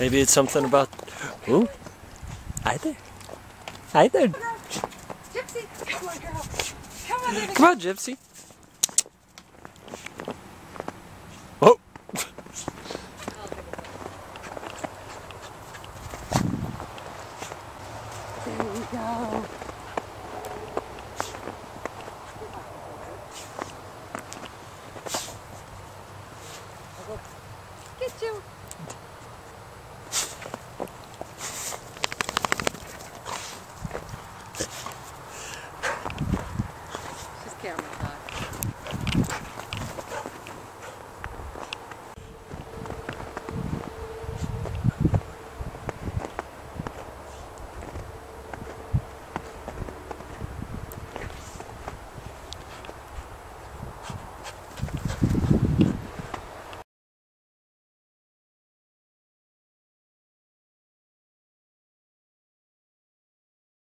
Maybe it's something about. Ooh. Hi there. Hi there. Come on, Gypsy. Come on, girl. Come on, baby. Come on, Gypsy. Oh. There we go. Get you. camera guy.